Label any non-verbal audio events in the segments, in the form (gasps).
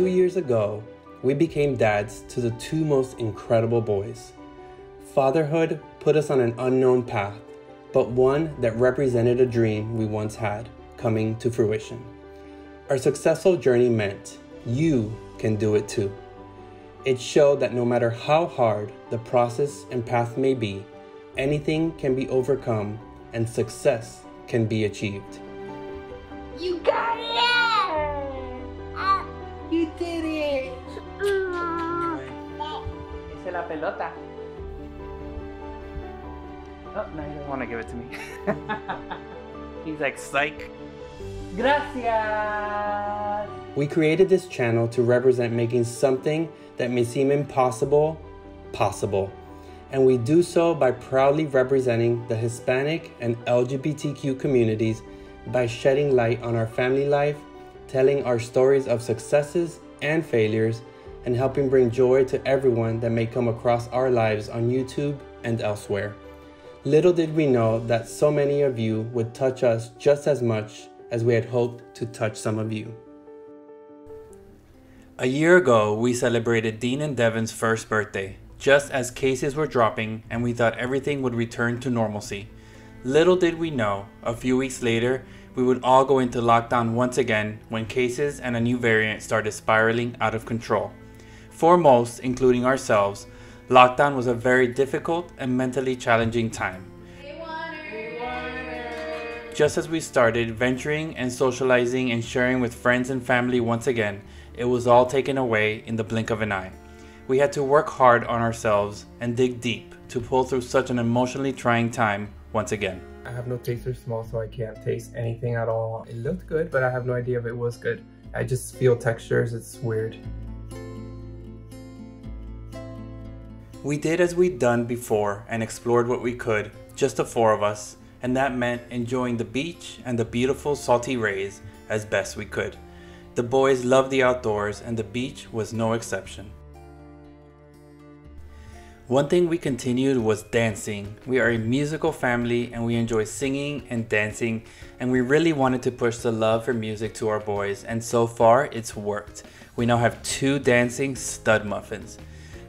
Two years ago, we became dads to the two most incredible boys. Fatherhood put us on an unknown path, but one that represented a dream we once had coming to fruition. Our successful journey meant you can do it too. It showed that no matter how hard the process and path may be, anything can be overcome and success can be achieved. You got Hice la pelota. Oh, no, he doesn't want to give it to me. (laughs) He's like, psych. Gracias! We created this channel to represent making something that may seem impossible possible. And we do so by proudly representing the Hispanic and LGBTQ communities by shedding light on our family life, telling our stories of successes and failures, and helping bring joy to everyone that may come across our lives on YouTube and elsewhere. Little did we know that so many of you would touch us just as much as we had hoped to touch some of you. A year ago, we celebrated Dean and Devin's first birthday, just as cases were dropping and we thought everything would return to normalcy. Little did we know, a few weeks later, we would all go into lockdown once again when cases and a new variant started spiraling out of control. For most, including ourselves, lockdown was a very difficult and mentally challenging time. Just as we started venturing and socializing and sharing with friends and family once again, it was all taken away in the blink of an eye. We had to work hard on ourselves and dig deep to pull through such an emotionally trying time once again. I have no taster smell, so I can't taste anything at all. It looked good, but I have no idea if it was good. I just feel textures, it's weird. We did as we'd done before and explored what we could, just the four of us, and that meant enjoying the beach and the beautiful salty rays as best we could. The boys loved the outdoors, and the beach was no exception. One thing we continued was dancing. We are a musical family and we enjoy singing and dancing, and we really wanted to push the love for music to our boys, and so far it's worked. We now have two dancing stud muffins.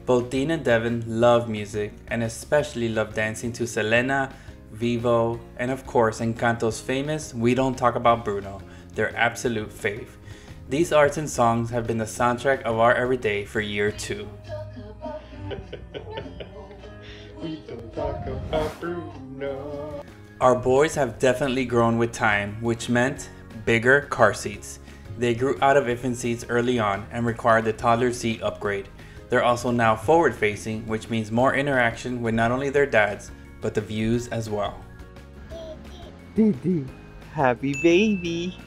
Both Dean and Devin love music and especially love dancing to Selena, Vivo, and of course Encanto's famous We Don't Talk About Bruno, their absolute fave. These arts and songs have been the soundtrack of our everyday for year two. we don't talk about (laughs) Bruno. Our boys have definitely grown with time, which meant bigger car seats. They grew out of infant seats early on and required the toddler seat upgrade. They're also now forward facing, which means more interaction with not only their dads, but the views as well. Didi, happy baby.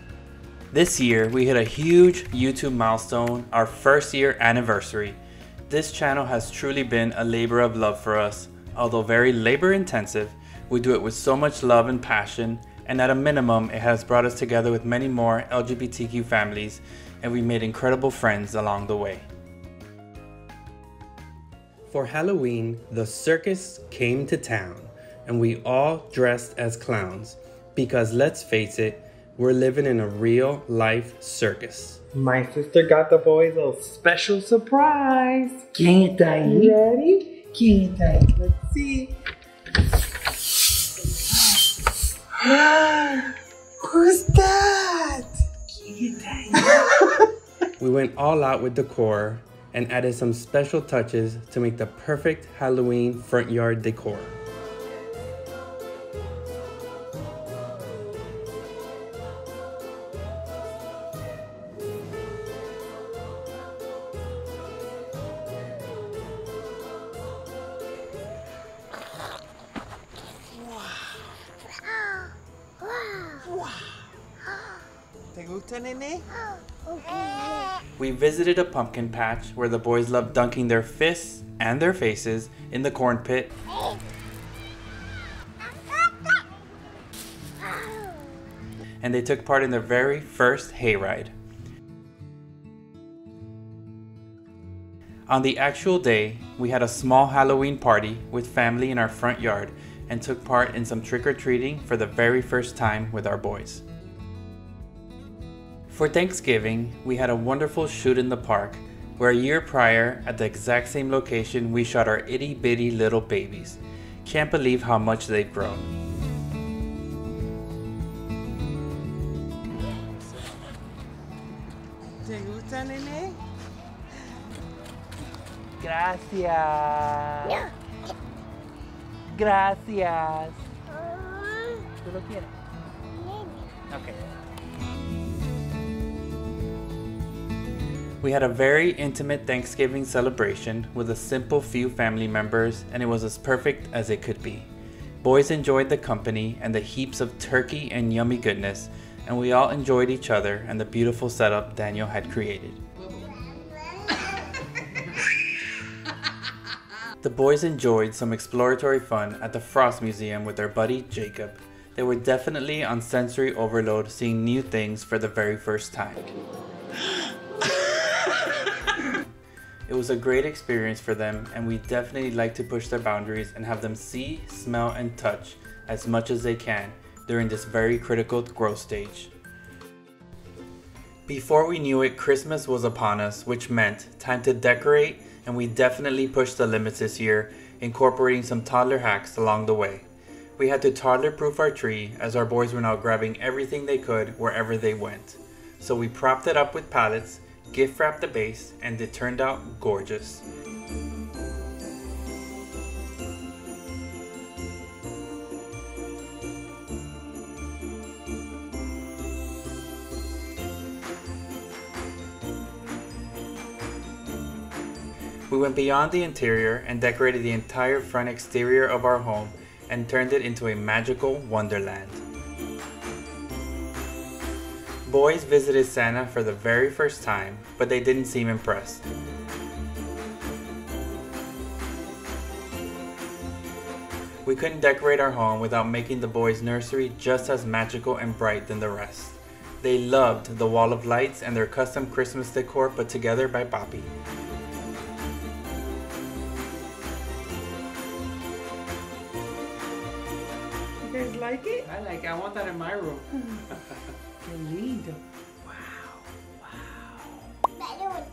This year, we hit a huge YouTube milestone, our first year anniversary. This channel has truly been a labor of love for us. Although very labor intensive, we do it with so much love and passion, and at a minimum, it has brought us together with many more LGBTQ families, and we made incredible friends along the way. For Halloween, the circus came to town, and we all dressed as clowns. Because let's face it, we're living in a real life circus. My sister got the boys a special surprise. Can't I You ready? Can't I? Let's see. (gasps) Who's that? Can't I? (laughs) We went all out with decor and added some special touches to make the perfect Halloween front yard decor. Visited a pumpkin patch where the boys loved dunking their fists and their faces in the corn pit. And they took part in their very first hayride. On the actual day, we had a small Halloween party with family in our front yard and took part in some trick or treating for the very first time with our boys. For Thanksgiving, we had a wonderful shoot in the park, where a year prior, at the exact same location, we shot our itty bitty little babies. Can't believe how much they've grown. ¿Te gusta, nene? Gracias. Gracias. Uh-huh. ¿Tú lo quieres? Okay. We had a very intimate Thanksgiving celebration with a simple few family members, and it was as perfect as it could be. Boys enjoyed the company and the heaps of turkey and yummy goodness, and we all enjoyed each other and the beautiful setup Daniel had created. The boys enjoyed some exploratory fun at the Frost Museum with their buddy Jacob. They were definitely on sensory overload, seeing new things for the very first time. It was a great experience for them, and we definitely like to push their boundaries and have them see, smell, and touch as much as they can during this very critical growth stage. Before we knew it, Christmas was upon us, which meant time to decorate, and we definitely pushed the limits this year, incorporating some toddler hacks along the way. We had to toddler proof our tree as our boys were now grabbing everything they could wherever they went. So we propped it up with pallets, gift wrapped the base, and it turned out gorgeous. We went beyond the interior and decorated the entire front exterior of our home and turned it into a magical wonderland. Boys visited Santa for the very first time, but they didn't seem impressed. We couldn't decorate our home without making the boys' nursery just as magical and bright than the rest. They loved the wall of lights and their custom Christmas decor put together by Poppy. You guys like it? I like it. I want that in my room. (laughs) Qué lindo. Wow. Wow.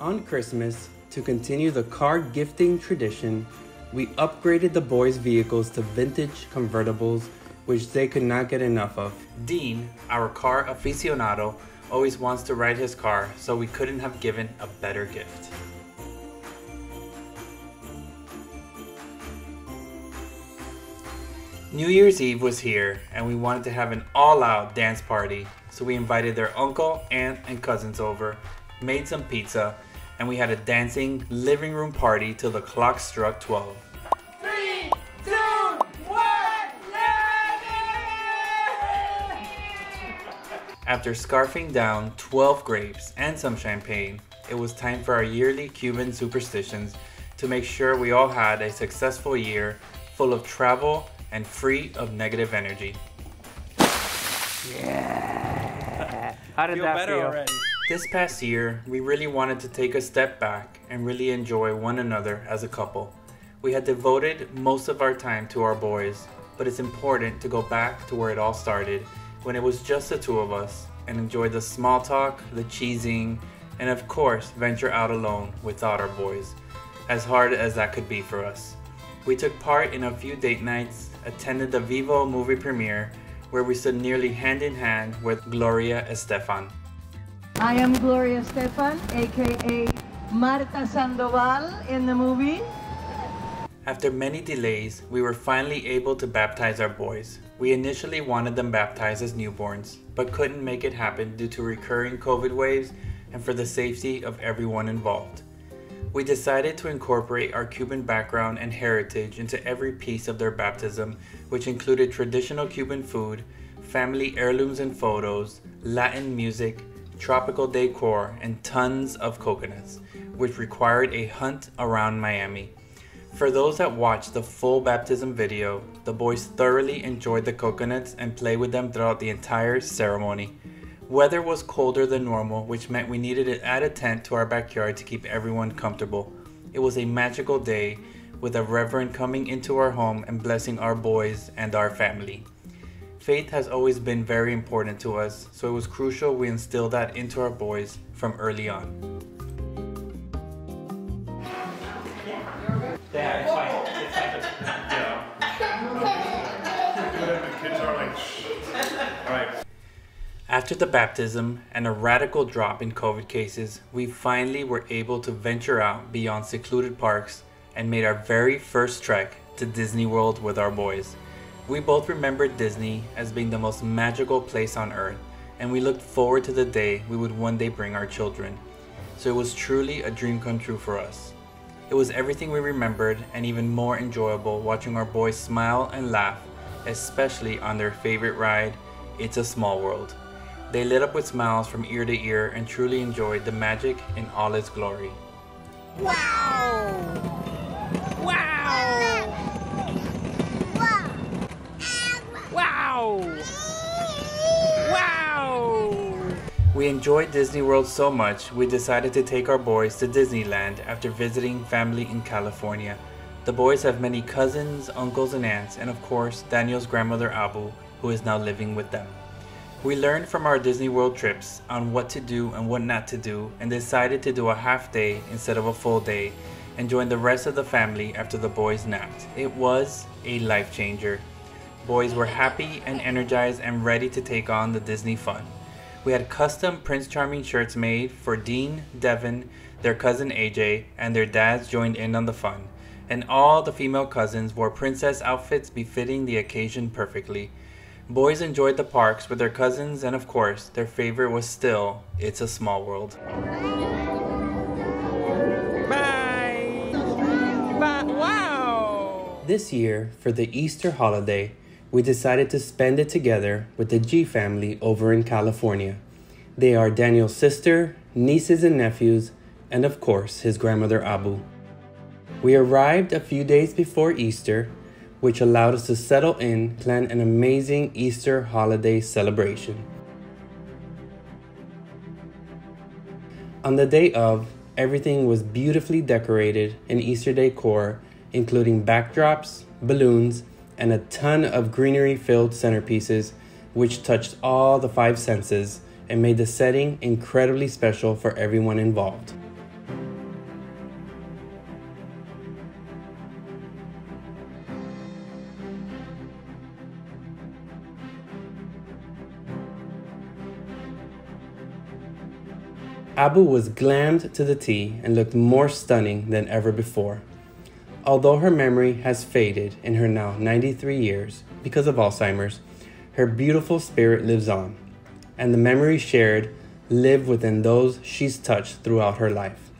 On Christmas, to continue the car gifting tradition, we upgraded the boys' vehicles to vintage convertibles, which they could not get enough of. Dean, our car aficionado, always wants to ride his car, so we couldn't have given a better gift. New Year's Eve was here, and we wanted to have an all out dance party, so we invited their uncle, aunt, and cousins over, made some pizza, and we had a dancing living room party till the clock struck 12. After scarfing down 12 grapes and some champagne, it was time for our yearly Cuban superstitions to make sure we all had a successful year full of travel and free of negative energy. Yeah. How did that feel? This past year, we really wanted to take a step back and really enjoy one another as a couple. We had devoted most of our time to our boys, but it's important to go back to where it all started when it was just the two of us and enjoy the small talk, the cheesing, and of course, venture out alone without our boys, as hard as that could be for us. We took part in a few date nights, attended the Vivo movie premiere, where we stood nearly hand in hand with Gloria Estefan. I am Gloria Estefan, aka Marta Sandoval in the movie. After many delays, we were finally able to baptize our boys. We initially wanted them baptized as newborns, but couldn't make it happen due to recurring COVID waves and for the safety of everyone involved. We decided to incorporate our Cuban background and heritage into every piece of their baptism, which included traditional Cuban food, family heirlooms and photos, Latin music, tropical decor, and tons of coconuts, which required a hunt around Miami. For those that watched the full baptism video, the boys thoroughly enjoyed the coconuts and played with them throughout the entire ceremony. Weather was colder than normal, which meant we needed to add a tent to our backyard to keep everyone comfortable. It was a magical day with a reverend coming into our home and blessing our boys and our family. Faith has always been very important to us, so it was crucial we instill that into our boys from early on. After the baptism and a radical drop in COVID cases, we finally were able to venture out beyond secluded parks and made our very first trek to Disney World with our boys. We both remembered Disney as being the most magical place on earth, and we looked forward to the day we would one day bring our children. So it was truly a dream come true for us. It was everything we remembered and even more enjoyable watching our boys smile and laugh, especially on their favorite ride, It's a Small World. They lit up with smiles from ear to ear and truly enjoyed the magic in all its glory. Wow! Wow! Wow! Wow! We enjoyed Disney World so much, we decided to take our boys to Disneyland after visiting family in California. The boys have many cousins, uncles, and aunts, and of course, Daniel's grandmother Abu, who is now living with them. We learned from our Disney World trips on what to do and what not to do, and decided to do a half day instead of a full day, and join the rest of the family after the boys napped. It was a life changer. Boys were happy and energized and ready to take on the Disney fun. We had custom Prince Charming shirts made for Dean, Devin, their cousin AJ, and their dads joined in on the fun. And all the female cousins wore princess outfits befitting the occasion perfectly. Boys enjoyed the parks with their cousins, and of course, their favorite was still It's a Small World. This year, for the Easter holiday, we decided to spend it together with the G family over in California. They are Daniel's sister, nieces and nephews, and of course, his grandmother Abu. We arrived a few days before Easter, which allowed us to settle in, plan an amazing Easter holiday celebration. On the day of, everything was beautifully decorated in Easter decor, including backdrops, balloons, and a ton of greenery filled centerpieces, which touched all the five senses and made the setting incredibly special for everyone involved. Abu was glammed to the T and looked more stunning than ever before. Although her memory has faded in her now 93 years because of Alzheimer's, her beautiful spirit lives on, and the memories shared live within those she's touched throughout her life.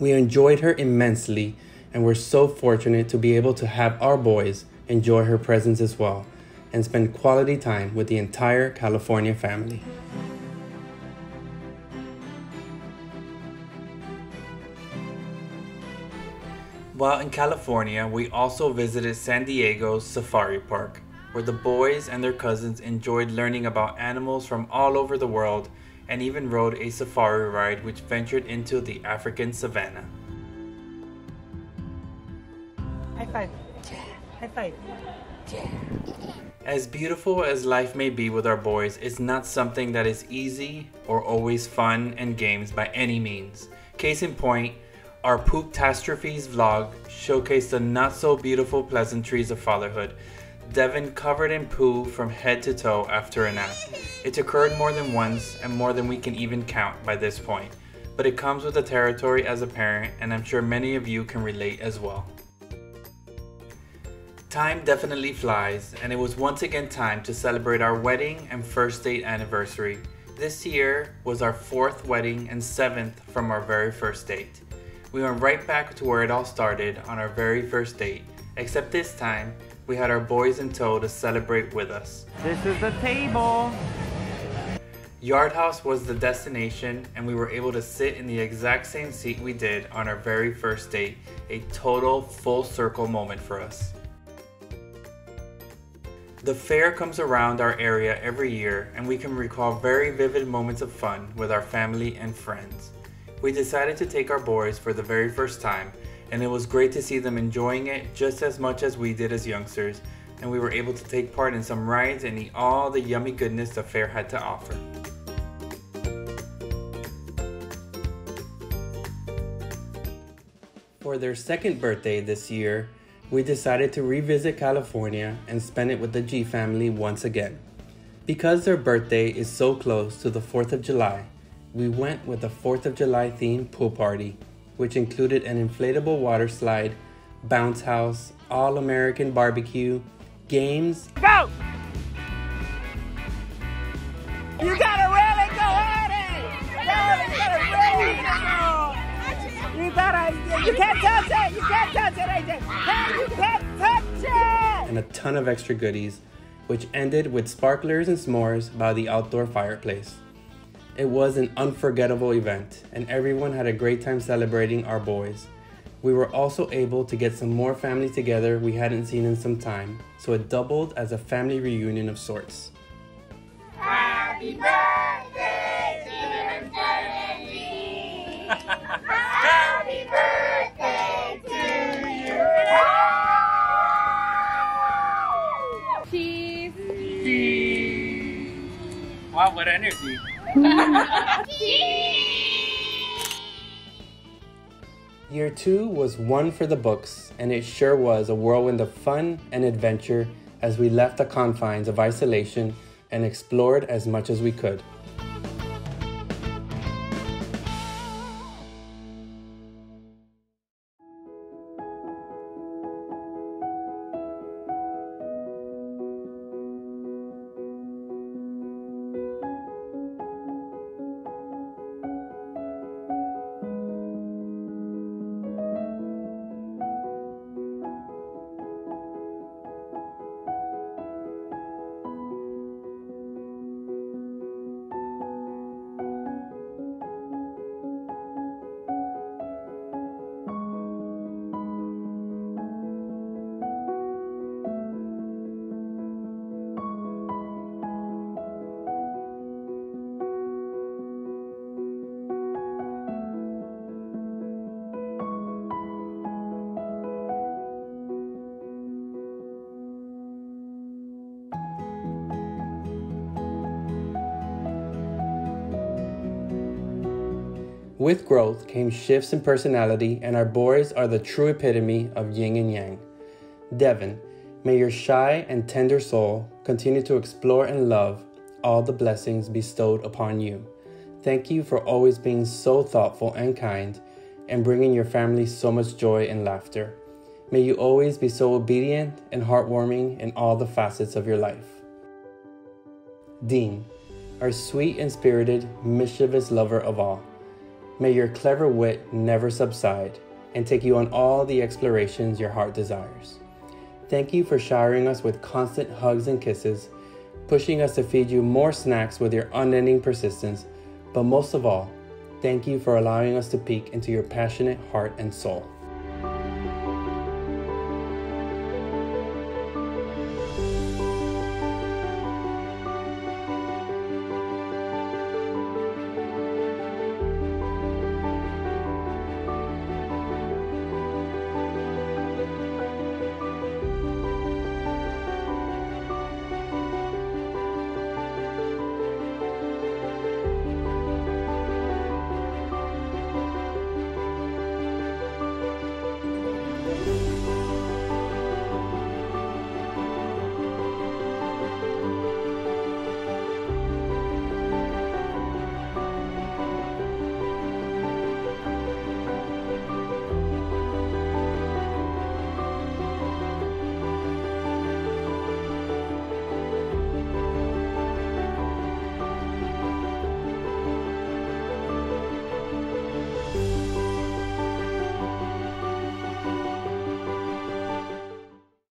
We enjoyed her immensely and we're so fortunate to be able to have our boys enjoy her presence as well and spend quality time with the entire California family. While in California, we also visited San Diego's Safari Park, where the boys and their cousins enjoyed learning about animals from all over the world and even rode a safari ride which ventured into the African savannah. High five. High five. As beautiful as life may be with our boys, it's not something that is easy or always fun and games by any means. Case in point, our Pooptastrophes vlog showcased the not so beautiful pleasantries of fatherhood. Devin covered in poo from head to toe after a nap. It's occurred more than once and more than we can even count by this point, but it comes with the territory as a parent, and I'm sure many of you can relate as well. Time definitely flies, and it was once again time to celebrate our wedding and first date anniversary. This year was our fourth wedding and seventh from our very first date. We went right back to where it all started on our very first date, except this time we had our boys in tow to celebrate with us. This is the table. Yard House was the destination, and we were able to sit in the exact same seat we did on our very first date, a total full circle moment for us. The fair comes around our area every year, and we can recall very vivid moments of fun with our family and friends. We decided to take our boys for the very first time, and it was great to see them enjoying it just as much as we did as youngsters, and we were able to take part in some rides and eat all the yummy goodness the fair had to offer. For their second birthday this year, we decided to revisit California and spend it with the G family once again. Because their birthday is so close to the 4th of July, we went with a 4th of July themed pool party, which included an inflatable water slide, bounce house, all American barbecue, games, Go! You gotta really go at it! You gotta really go! You gotta, you can't touch it! You can't touch it, AJ! Hey, you can't touch it! and a ton of extra goodies, which ended with sparklers and s'mores by the outdoor fireplace. It was an unforgettable event, and everyone had a great time celebrating our boys. We were also able to get some more family together we hadn't seen in some time, so it doubled as a family reunion of sorts. Happy birthday, dear Daddy. (laughs) Happy birthday to you. Wow, what energy. (laughs) Year two was one for the books, and it sure was a whirlwind of fun and adventure as we left the confines of isolation and explored as much as we could. With growth came shifts in personality, and our boys are the true epitome of yin and yang. Devin, may your shy and tender soul continue to explore and love all the blessings bestowed upon you. Thank you for always being so thoughtful and kind and bringing your family so much joy and laughter. May you always be so obedient and heartwarming in all the facets of your life. Dean, our sweet and spirited, mischievous lover of all. May your clever wit never subside and take you on all the explorations your heart desires. Thank you for showering us with constant hugs and kisses, pushing us to feed you more snacks with your unending persistence, but most of all, thank you for allowing us to peek into your passionate heart and soul.